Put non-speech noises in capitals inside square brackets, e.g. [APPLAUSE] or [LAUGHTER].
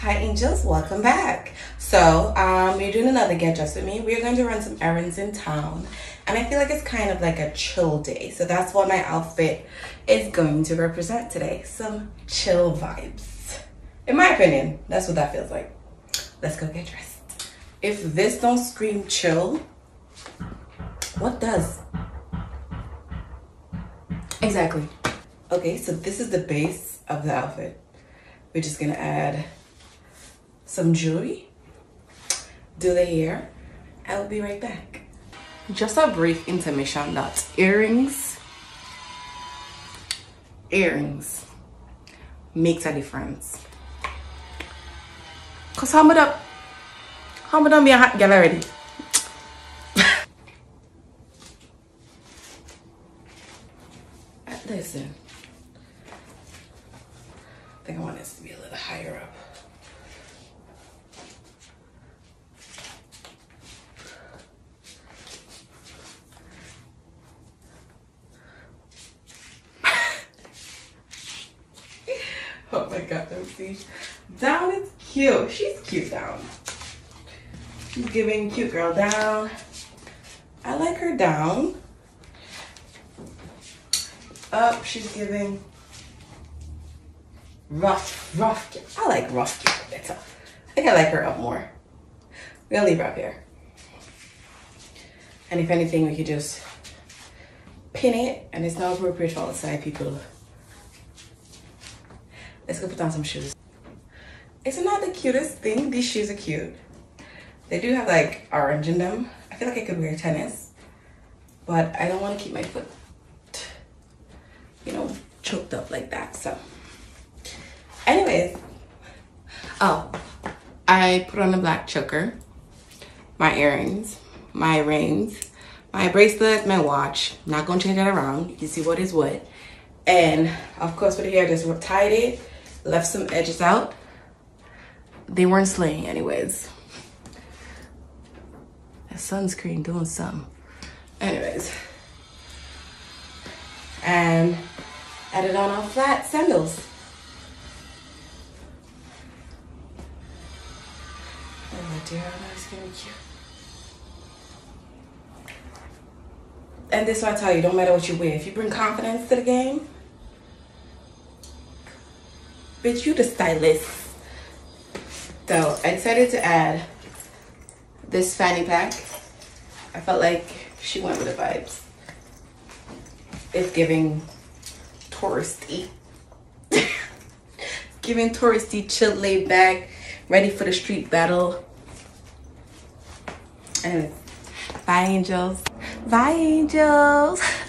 Hi angels, welcome back. So um, we're doing another get dressed with me. We're going to run some errands in town and I feel like it's kind of like a chill day. So that's what my outfit is going to represent today. Some chill vibes. In my opinion, that's what that feels like. Let's go get dressed. If this don't scream chill, what does? Exactly. Okay, so this is the base of the outfit. We're just gonna add some jewelry, do the hair. I'll be right back. Just a brief intermission that earrings, earrings makes a difference. Cause how much how much be a hot girl already? [LAUGHS] Listen, I think I want this to be a little higher up. oh my god, let me see. Down is cute. She's cute down. She's giving cute girl down. I like her down. Up, she's giving rough, rough. I like rough better. I think I like her up more. We're gonna leave her up here. And if anything, we could just pin it and it's not appropriate for outside people. Let's go put on some shoes. It's not the cutest thing. These shoes are cute. They do have like orange in them. I feel like I could wear tennis, but I don't want to keep my foot, you know, choked up like that. So anyways, oh, I put on a black choker, my earrings, my rings, my bracelet, my watch. Not gonna change that around. You can see what is what. And of course with the hair, just tied it, left some edges out. They weren't slaying anyways. That sunscreen doing something. Anyways. And added on our flat sandals. Oh my dear, I gonna be cute. And this is what I tell you, don't matter what you wear. If you bring confidence to the game, bitch, you the stylist. So I decided to add this fanny pack. I felt like she went with the vibes. It's giving touristy. [LAUGHS] giving touristy, chill, laid back, ready for the street battle. And bye angels. Bye angels. [LAUGHS]